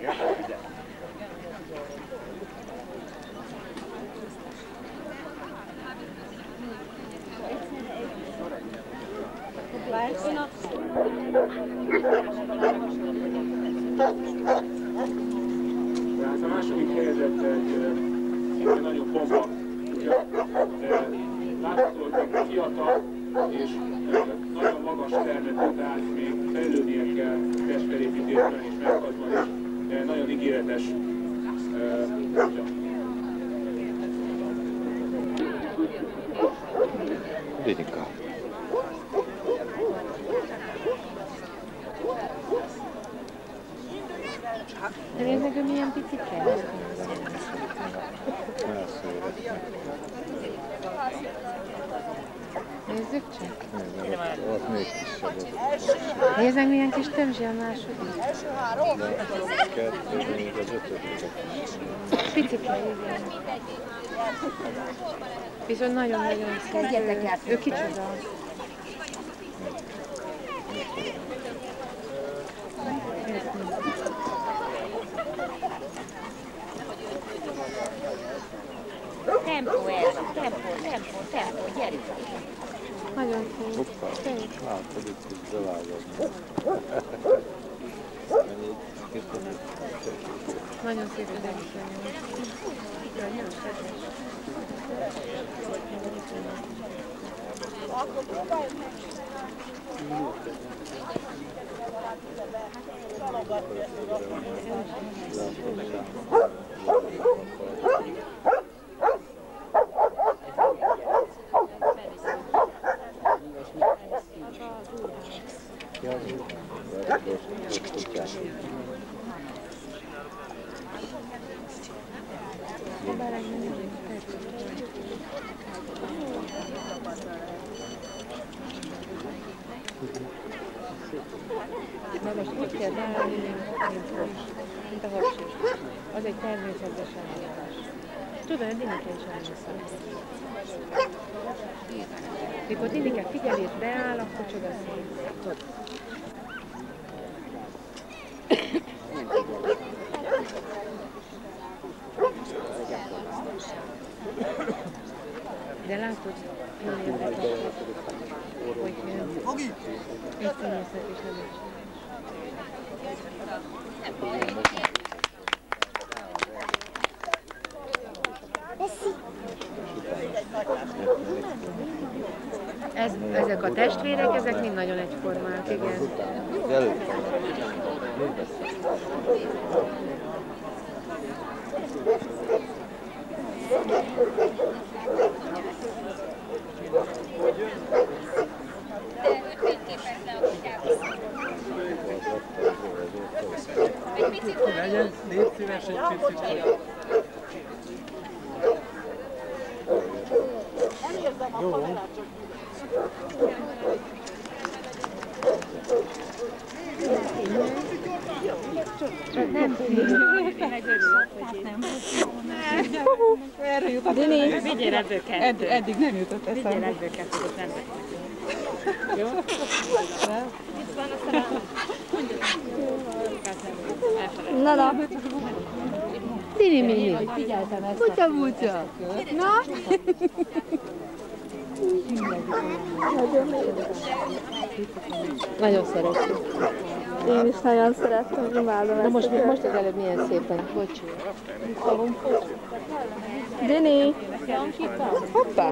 Yeah. Tehát a második helyzet egy, egy nagyon bomba kutya. Látható, hogy fiatal és nagyon magas termetű, tehát még fejlődnie kell testfelépítésben és meghatban is. De nagyon ígéretes. Dénika. De nézd meg, hogy milyen picike. Nézzük csak. Ott még kisebb. Nézd meg, milyen kis tömzsi a második. Ötödik. Picike, igen. Viszont nagyon-nagyon szép. Ő kicsoda. Tempó ez, tempó, tempó, tempó, gyerünk. Nagyon szép. Hoppá. Szép. Látod, itt is bevágod. Nagyon szép az egész. Nagyon kedves. Magas kutya, de mint mint a hapsi. Az egy természetes állítás. Tudom, hogy Dinike is elmész. Mikor Dinike figyel és beáll, akkor csodaszép. De látod, milyen érdekes, hogy egy színészet is nem is. Ez, ezek a testvérek, ezek mind nagyon egyformák, igen. Előtt. Legyen, Dini, Vigyél ebbőket. Edd, eddig nem jutott Vigyél eszembe. ebbőket, hogy ott rendbe. Jó? Itt van, a... Na, na. Tini, ezt. Kutya, kutya. Na? Nagyon szeretjük. Én is nagyon szerettem, imádom Na ezt most, könyvet. most az előbb milyen szépen. Bocs. Dini, Hoppá.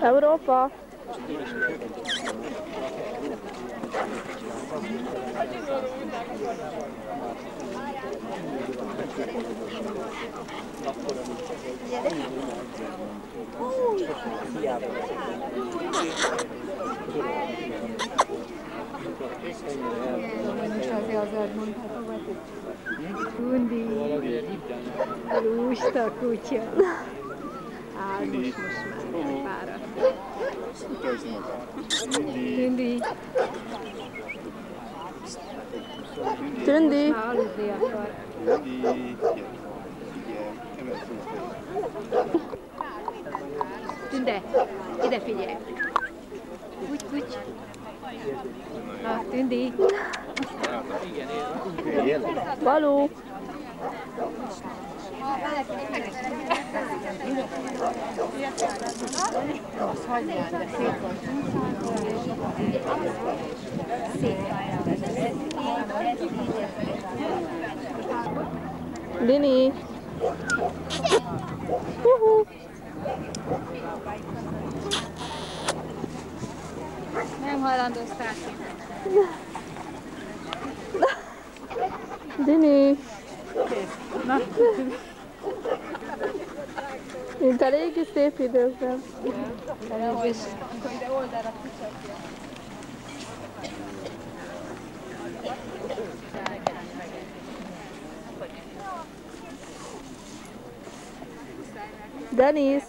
Európa. Most Undi. Lusta kutya. Álmos most már fáradt. Tündi. Tündi. Tündi. Tünde, ide figyelj. Kuty, kuty. Na, Tündi. Való. Dini. Uhu. Nem hajlandó sztárni. Dini. Na, Mint a régi szép időkben. előbb is. Denis.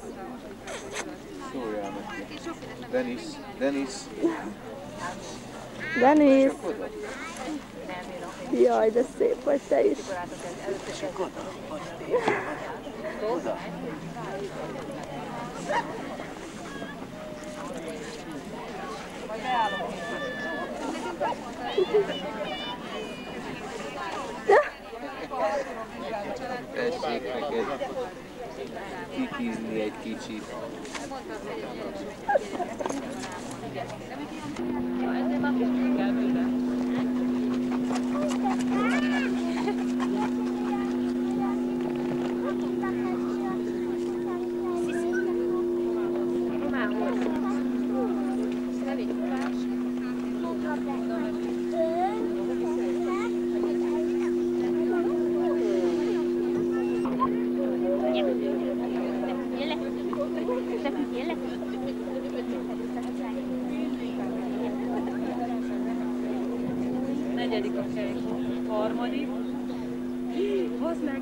Szóljál neki. Denis, Denis. Denis. Jaj, de szép vagy te is. Tessék Negyedik a hely. Harmadik. Hozd meg!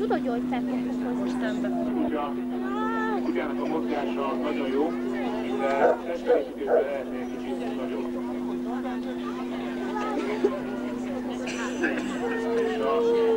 Tudod, gyógyszereket hozni? Szembe. Kutya, kutyának a mozgása nagyon jó, de testfelépítésben lehetne egy kicsit nagyobb. És a